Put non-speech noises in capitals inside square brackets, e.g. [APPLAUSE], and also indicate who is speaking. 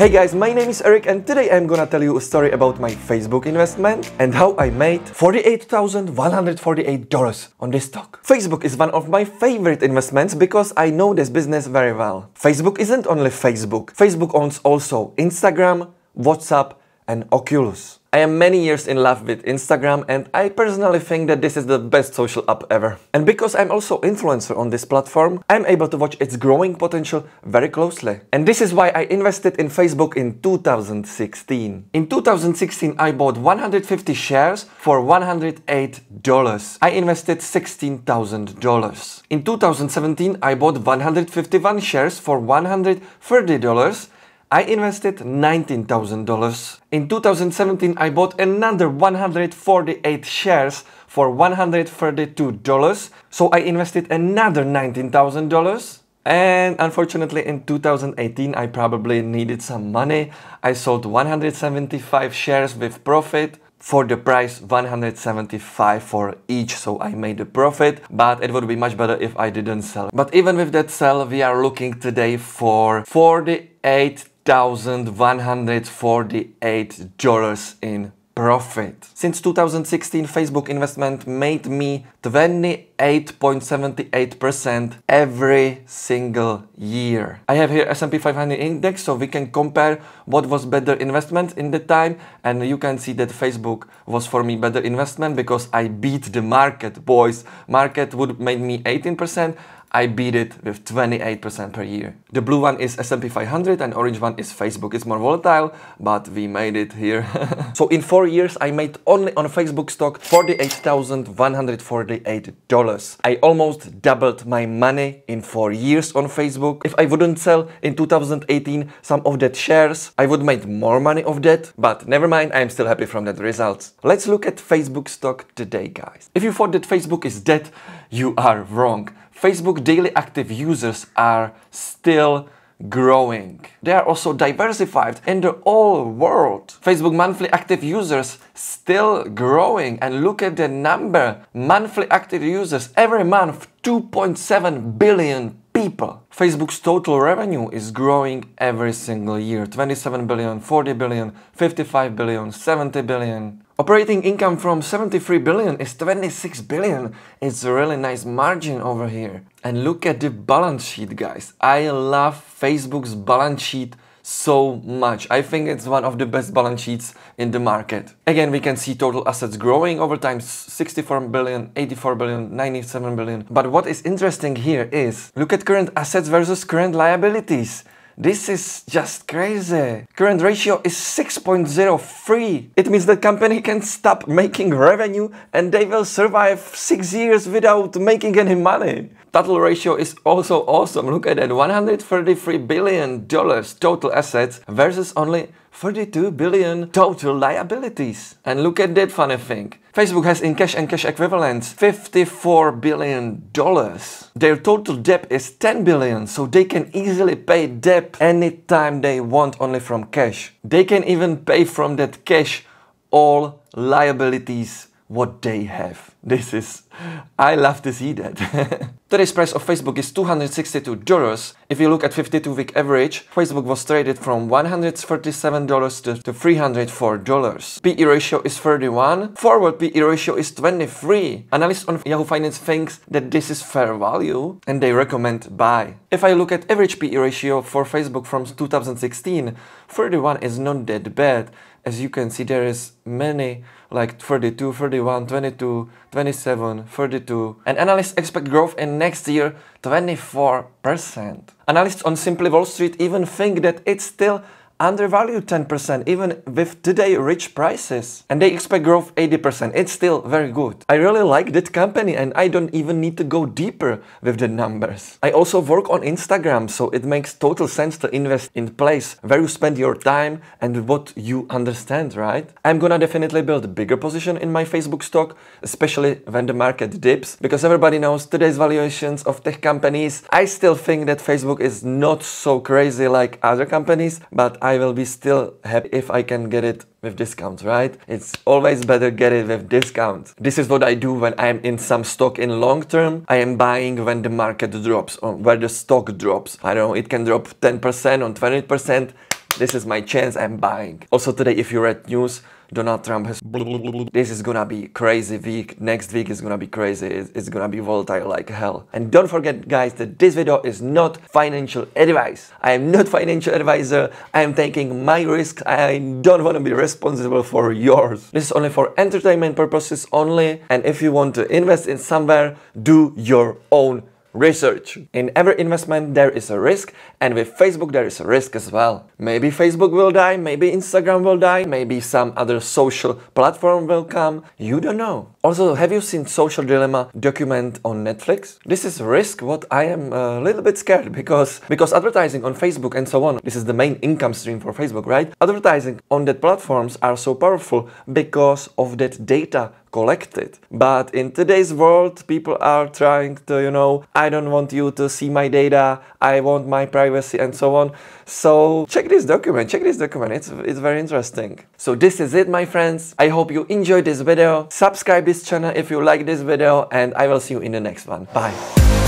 Speaker 1: Hey guys, my name is Erik and today I'm gonna tell you a story about my Facebook investment and how I made $48,148 on this stock. Facebook is one of my favorite investments because I know this business very well. Facebook isn't only Facebook. Facebook owns also Instagram, WhatsApp and Oculus. I am many years in love with Instagram and I personally think that this is the best social app ever. And because I'm also influencer on this platform, I'm able to watch its growing potential very closely. And this is why I invested in Facebook in 2016. In 2016 I bought 150 shares for $108. I invested $16,000. In 2017 I bought 151 shares for $130 I invested $19,000. In 2017, I bought another 148 shares for $132, so I invested another $19,000. And unfortunately, in 2018, I probably needed some money. I sold 175 shares with profit for the price 175 for each so I made a profit but it would be much better if I didn't sell but even with that sell we are looking today for 48 $1,148 in profit. Since 2016, Facebook investment made me 28.78% every single year. I have here S&P 500 index so we can compare what was better investment in the time and you can see that Facebook was for me better investment because I beat the market boys. Market would made me 18%. I beat it with 28% per year. The blue one is S&P 500 and orange one is Facebook. It's more volatile, but we made it here. [LAUGHS] so in four years, I made only on Facebook stock $48,148. I almost doubled my money in four years on Facebook. If I wouldn't sell in 2018 some of that shares, I would make more money of that, but never mind, I'm still happy from that results. Let's look at Facebook stock today, guys. If you thought that Facebook is dead, you are wrong. Facebook daily active users are still growing. They are also diversified in the whole world. Facebook monthly active users still growing and look at the number monthly active users every month 2.7 billion people. Facebook's total revenue is growing every single year 27 billion, 40 billion, 55 billion, 70 billion. Operating income from 73 billion is 26 billion. It's a really nice margin over here. And look at the balance sheet, guys. I love Facebook's balance sheet so much. I think it's one of the best balance sheets in the market. Again, we can see total assets growing over time 64 billion, 84 billion, 97 billion. But what is interesting here is look at current assets versus current liabilities. This is just crazy. Current ratio is 6.03. It means the company can stop making revenue and they will survive 6 years without making any money. Total ratio is also awesome. Look at that, 133 billion dollars total assets versus only 32 billion total liabilities. And look at that funny thing. Facebook has in cash and cash equivalents 54 billion dollars. Their total debt is 10 billion, so they can easily pay debt anytime they want only from cash. They can even pay from that cash all liabilities what they have. [LAUGHS] This is, I love to see that. [LAUGHS] Today's price of Facebook is $262. If you look at 52 week average, Facebook was traded from $137 to, to $304. PE ratio is 31. Forward PE ratio is 23. Analysts on Yahoo Finance thinks that this is fair value and they recommend buy. If I look at average PE ratio for Facebook from 2016, 31 is not that bad. As you can see, there is many like 32, 31, 22, 27, 32. And analysts expect growth in next year 24%. Analysts on Simply Wall Street even think that it's still undervalued 10% even with today rich prices. And they expect growth 80%. It's still very good. I really like that company and I don't even need to go deeper with the numbers. I also work on Instagram, so it makes total sense to invest in place where you spend your time and what you understand, right? I'm gonna definitely build a bigger position in my Facebook stock, especially when the market dips, because everybody knows today's valuations of tech companies. I still think that Facebook is not so crazy like other companies, but I I will be still happy if I can get it with discounts, right? It's always better get it with discounts. This is what I do when I'm in some stock in long term. I am buying when the market drops or where the stock drops. I don't know, it can drop 10% or 20%. This is my chance I'm buying. Also today, if you read news, Donald Trump has this is gonna be crazy week. Next week is gonna be crazy. It's, it's, gonna be volatile like hell. And don't forget guys that this video is not financial advice. I am not financial advisor. I am taking my risk. I don't want to be responsible for yours. This is only for entertainment purposes only. And if you want to invest in somewhere, do your own research. In every investment there is a risk and with Facebook there is a risk as well. Maybe Facebook will die, maybe Instagram will die, maybe some other social platform will come, you don't know. Also, have you seen Social Dilemma document on Netflix? This is a risk what I am a little bit scared [LAUGHS] because because advertising on Facebook and so on, this is the main income stream for Facebook, right? Advertising on that platforms are so powerful because of that data collected. But in today's world, people are trying to, you know, I don't want you to see my data, I want my privacy and so on. So check this document, check this document, it's, it's very interesting. So this is it, my friends. I hope you enjoyed this video. Subscribe this channel if you like this video and I will see you in the next one. Bye.